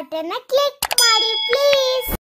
button click, please.